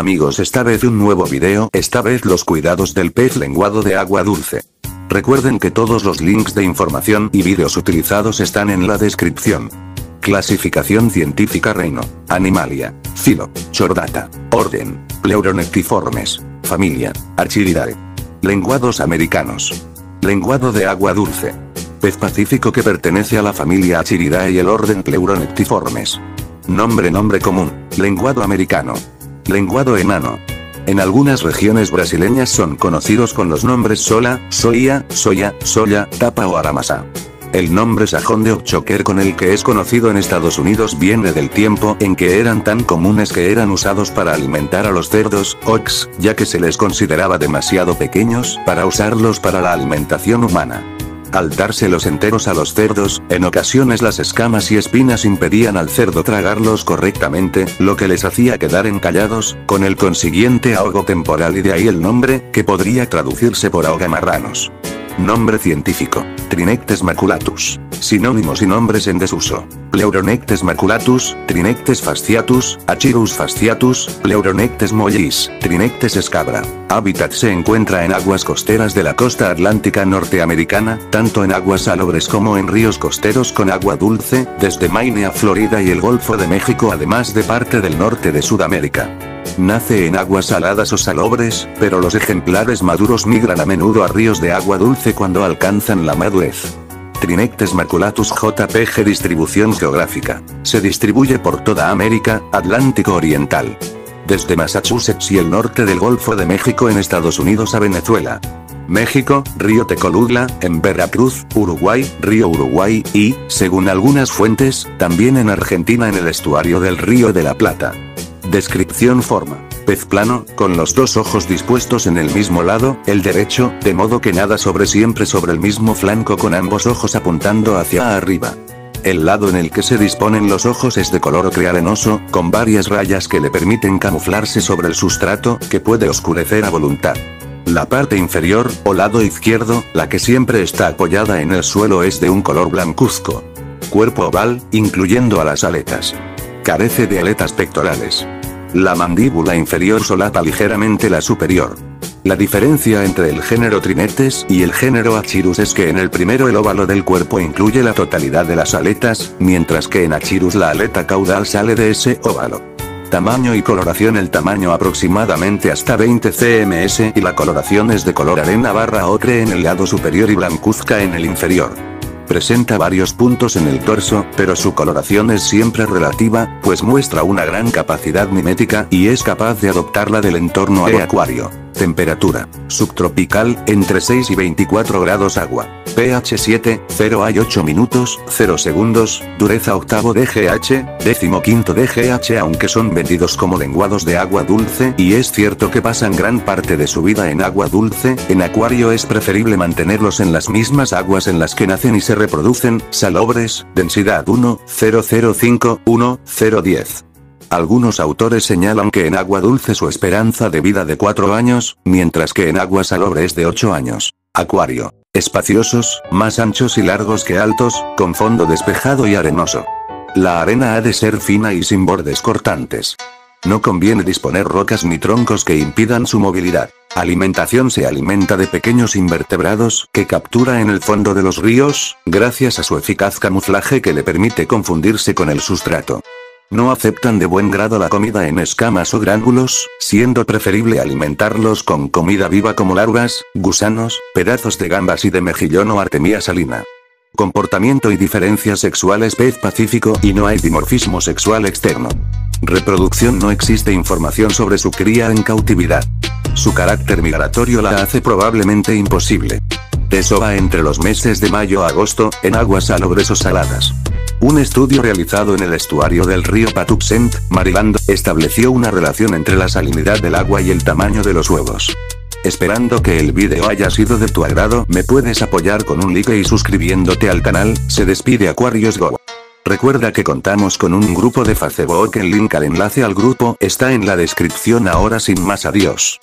amigos esta vez un nuevo video, esta vez los cuidados del pez lenguado de agua dulce. Recuerden que todos los links de información y vídeos utilizados están en la descripción. Clasificación científica Reino, Animalia, Filo, Chordata, Orden, Pleuronectiformes, Familia, Archiridae. Lenguados americanos. Lenguado de agua dulce. Pez pacífico que pertenece a la familia Achiridae y el orden Pleuronectiformes. Nombre Nombre común, lenguado americano. Lenguado enano. En algunas regiones brasileñas son conocidos con los nombres sola, soia, soya, soya, tapa o aramasa. El nombre sajón de Ochoker con el que es conocido en Estados Unidos viene del tiempo en que eran tan comunes que eran usados para alimentar a los cerdos, ox, ya que se les consideraba demasiado pequeños para usarlos para la alimentación humana. Al dárselos enteros a los cerdos, en ocasiones las escamas y espinas impedían al cerdo tragarlos correctamente, lo que les hacía quedar encallados, con el consiguiente ahogo temporal y de ahí el nombre, que podría traducirse por ahogamarranos. Nombre científico. Trinectes maculatus. Sinónimos y nombres en desuso. Pleuronectes maculatus, Trinectes fasciatus, Achirus fasciatus, Pleuronectes mollis, Trinectes escabra. Hábitat se encuentra en aguas costeras de la costa atlántica norteamericana, tanto en aguas salobres como en ríos costeros con agua dulce, desde Maine a Florida y el Golfo de México además de parte del norte de Sudamérica. Nace en aguas saladas o salobres, pero los ejemplares maduros migran a menudo a ríos de agua dulce cuando alcanzan la madurez. Trinectes maculatus JPG Distribución geográfica. Se distribuye por toda América, Atlántico Oriental. Desde Massachusetts y el norte del Golfo de México en Estados Unidos a Venezuela. México, río Tecolutla, en Veracruz, Uruguay, río Uruguay, y, según algunas fuentes, también en Argentina en el estuario del río de la Plata. Descripción forma. Plano, con los dos ojos dispuestos en el mismo lado, el derecho, de modo que nada sobre siempre sobre el mismo flanco con ambos ojos apuntando hacia arriba. El lado en el que se disponen los ojos es de color ocre arenoso, con varias rayas que le permiten camuflarse sobre el sustrato, que puede oscurecer a voluntad. La parte inferior, o lado izquierdo, la que siempre está apoyada en el suelo es de un color blancuzco. Cuerpo oval, incluyendo a las aletas. Carece de aletas pectorales. La mandíbula inferior solapa ligeramente la superior. La diferencia entre el género Trinetes y el género Achirus es que en el primero el óvalo del cuerpo incluye la totalidad de las aletas, mientras que en Achirus la aleta caudal sale de ese óvalo. Tamaño y coloración El tamaño aproximadamente hasta 20 cms y la coloración es de color arena barra ocre en el lado superior y blancuzca en el inferior. Presenta varios puntos en el torso, pero su coloración es siempre relativa, pues muestra una gran capacidad mimética y es capaz de adoptar del entorno acuario. Temperatura. Subtropical, entre 6 y 24 grados agua. pH 7, 0 hay 8 minutos, 0 segundos, dureza octavo DGH, décimo quinto DGH aunque son vendidos como lenguados de agua dulce y es cierto que pasan gran parte de su vida en agua dulce, en acuario es preferible mantenerlos en las mismas aguas en las que nacen y se reproducen, salobres, densidad 1, 005, 1, 010. Algunos autores señalan que en agua dulce su esperanza de vida de 4 años, mientras que en agua salobre es de 8 años. Acuario. Espaciosos, más anchos y largos que altos, con fondo despejado y arenoso. La arena ha de ser fina y sin bordes cortantes. No conviene disponer rocas ni troncos que impidan su movilidad. Alimentación se alimenta de pequeños invertebrados que captura en el fondo de los ríos, gracias a su eficaz camuflaje que le permite confundirse con el sustrato. No aceptan de buen grado la comida en escamas o gránulos, siendo preferible alimentarlos con comida viva como larvas, gusanos, pedazos de gambas y de mejillón o artemia salina. Comportamiento y diferencias sexuales pez pacífico y no hay dimorfismo sexual externo. Reproducción no existe información sobre su cría en cautividad. Su carácter migratorio la hace probablemente imposible. Desova entre los meses de mayo a agosto, en aguas salobres o saladas. Un estudio realizado en el estuario del río Patuxent, Maryland, estableció una relación entre la salinidad del agua y el tamaño de los huevos. Esperando que el vídeo haya sido de tu agrado, me puedes apoyar con un like y suscribiéndote al canal, se despide Aquarius Go. Recuerda que contamos con un grupo de Facebook, el link al enlace al grupo está en la descripción ahora sin más adiós.